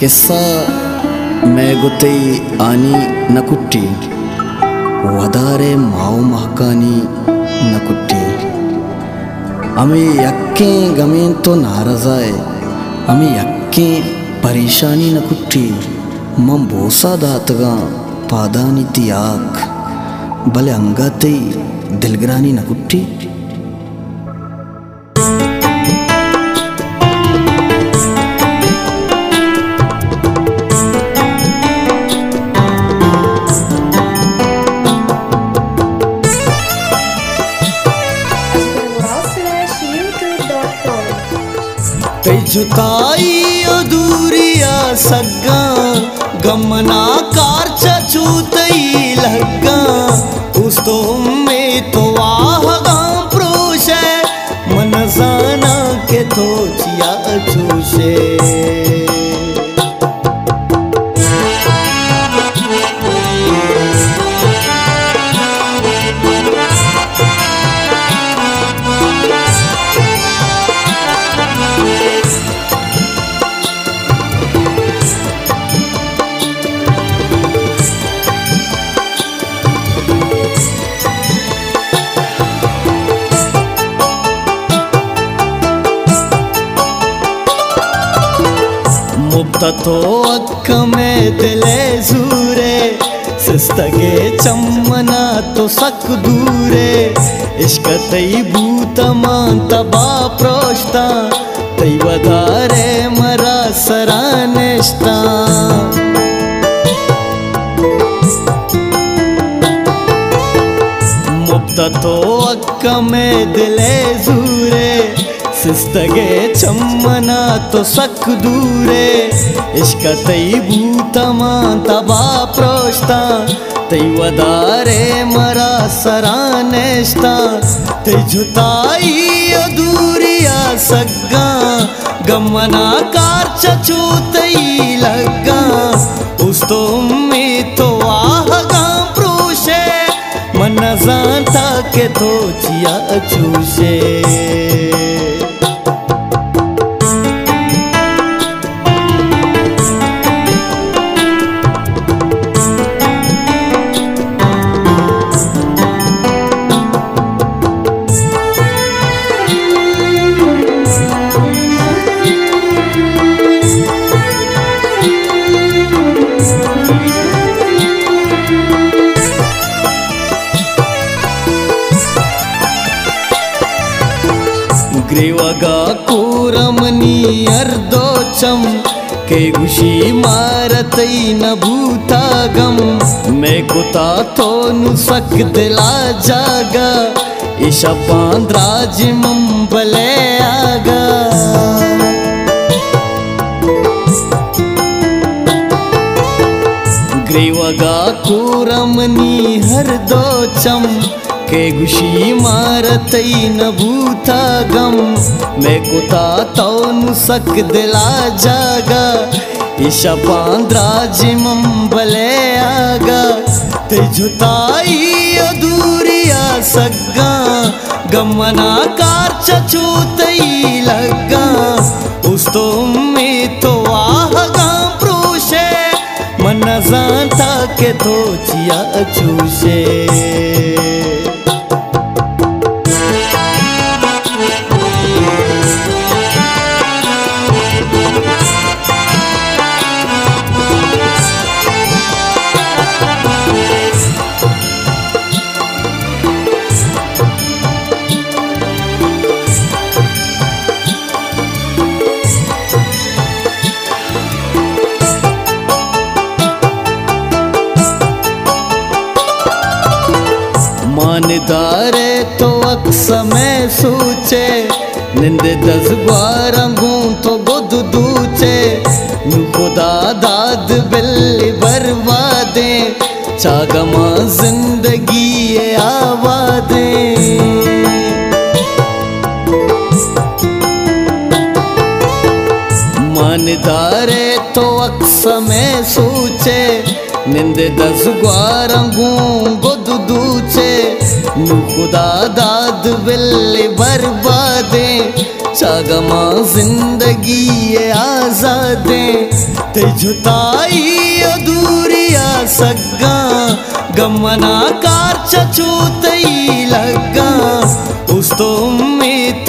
කෙස්සා මෑගොතෙයි අනි නකුට්ටි. වදාරේ මව මහකානී නකුට්ටි. අමේ යක්කේ ගමෙන් තො නාරසාය. අමේ යක්කේ පරිශානී නකුට්ටි. මම් බෝසා දාතගා පාදානිති යාක් බල අංගතෙයි දෙල්ගරානී නකුට්ටි. जुताई अधूरिया सग्गा गमना कार चूतई लग्गा उस तो में तो ಮುಕ್ತತೋ ಅಕ್ಕ ಮೇದಲೆ ಜೂರೆ ಸಿಸ್ತಗೆ ಚಮ್ಮನ ತೋ ಸಕ್ ದೂರೆ ಇಷ್ಕ ತೈ ಭೂತ ಮಾಂತ ಬಾ ಪ್ರೋಷ್ಟ ತೈವಧಾರೆ ಮರ ಸರಾನೆಷ್ಟ ಮುಕ್ತತೋ ಅಕ್ಕ ಮೇದಲೆ ಜೂರೆ ಸಿಸ್ತಗೆ ಚಮ್ಮನ ತೊ ಸಕ್ ದೂರೆ ಇಷ್ಕ ತೈ ಭೂತಮ ತಬಾ ಪ್ರೋಷ್ಟ ತೈವದಾರೆ ಮರ ಸರಾನೆಷ್ಟ ತೈ ಜುತಾಯಿ ಅಧೂರಿಯ ಸಗ್ಗ ಗಮ್ಮನ ಕಾರ್ಚ ಚೂತೈ ಲಗ್ಗ ಉಸ್ತೋ ಮೇ ತೋ ಆಹಗ ಪ್ರೋಷೆ मन जानता के तो चिया चूसे होचि न भूतागं मे कुता थो नु सकदला जागा इषपान्द्राजिमं भूता इा कुरमी हरदोचम् के गुशी मारतई न भूता गम। मैं कुता तौन सक दिला जागा। ईशा पांद्रा जिमम बले आगा। ते जुताई अधूरिया सग्गा गमना कार चचूतई लग्गा उस तो में तो आहगा प्रोशे मन जानता के तो चिया चूशे मानदारे तो अक्स में सूचे। निंद दस बार बारंगू तो गुद दूचे। खुदा दाद बिल्ली बर्बादे चागमा ज़िंदगी ये आवादे। मानदारे तो अक्स में सूचे निंद दस ग्वारंगू गुद दूचे। खुदा दाद बिल्ली बर्बादे। चागमा ज़िंदगी ये आजादे। ते जुताई अधूरिया सग्गा। गमना कार चचू तई लग्गा। उस तो उम्मीद